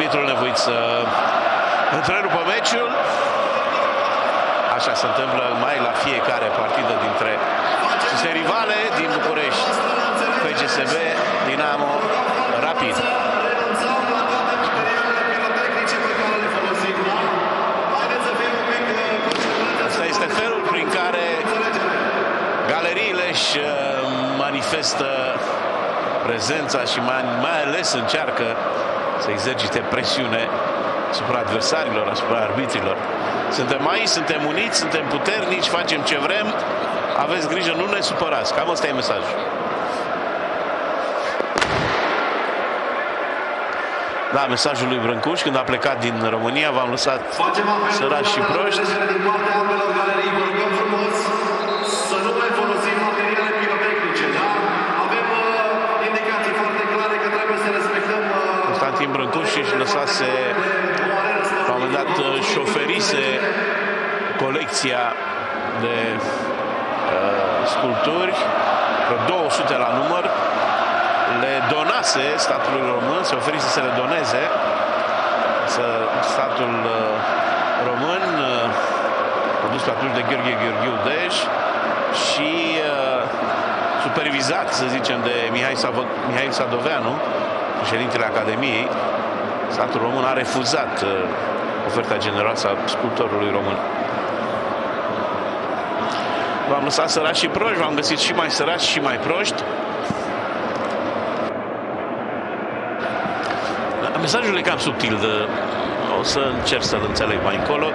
arbitrul nevoit să întrerupă meciul. Așa se întâmplă mai la fiecare partidă dintre aceste rivale din București. PGSB, Dinamo, Rapid. Asta este felul prin care galeriile își uh, manifestă prezența și mai, mai ales încearcă să exercite presiune asupra adversarilor, asupra arbitrilor. Suntem aici, suntem uniți, suntem puternici, facem ce vrem, aveți grijă, nu ne supărați. Cam ăsta e mesajul. Da, mesajul lui Brâncuș, când a plecat din România, v-am lăsat sărași și proști. Lăsase, la un moment dat, șoferise colecția de uh, sculpturi, vreo 200 la număr, le donase statului român, se oferise să le doneze să statul uh, român, uh, condus pe atunci de Gheorghe Gheorghiu Dej și uh, supervizat, să zicem, de Mihai, Savo, Mihai Sadoveanu, președintele Academiei, statul român a refuzat uh, oferta generoasă a sculptorului român. V-am lăsat sărași și proști, v-am găsit și mai sărași și mai proști. Mesajul e cam subtil, de, o să încerc să-l înțeleg mai încolo.